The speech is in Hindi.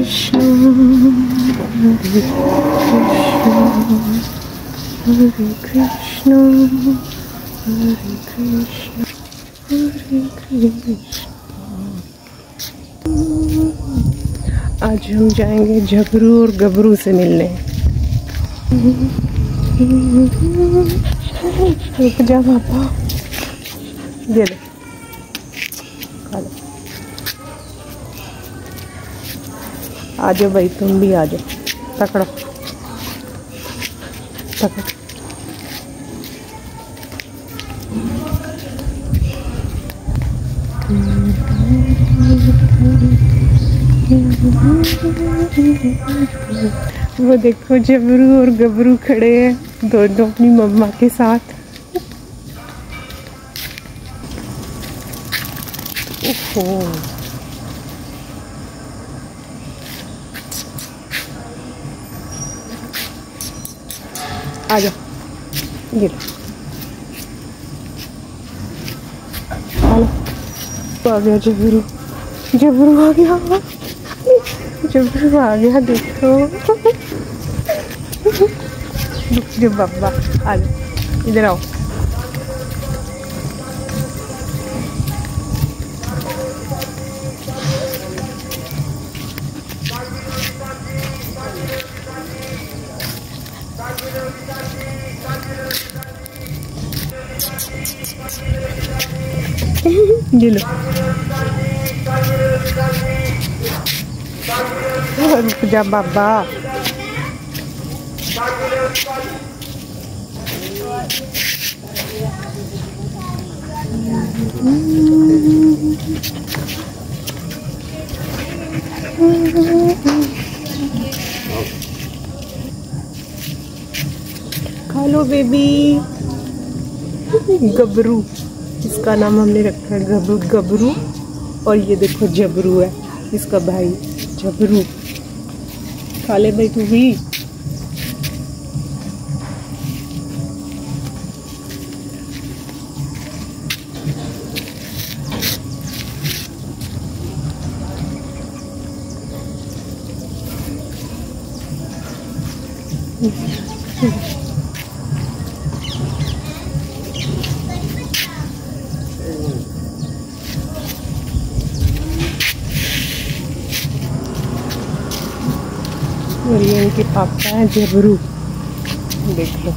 Krishna, Hare Krishna, Hare Krishna, Hare Krishna. आज हम जाएँगे झबरू और गबरू से मिलने रुक जा पापा दे दे आ जाओ भाई, तुम भी आ जाओ पकड़ो। पकड़। वो देखो, जबरू और गबरू खड़े हैं, दोनों अपनी मम्मा के साथ। ओहो। आ जाओ। ये लो। तो आ गया जबरू। जबरू आ गया। जबरू आ गया, देखो। जब बाबा, आ जाओ। इधर आओ। ये लो रुक जा बाबा खा लो बेबी गबरू इसका नाम हमने रखा है गबरू गबरू। और ये देखो जबरू है इसका भाई जबरू। खा भाई तू भी? और ये इनके पापा हैं जबरू। देख लो।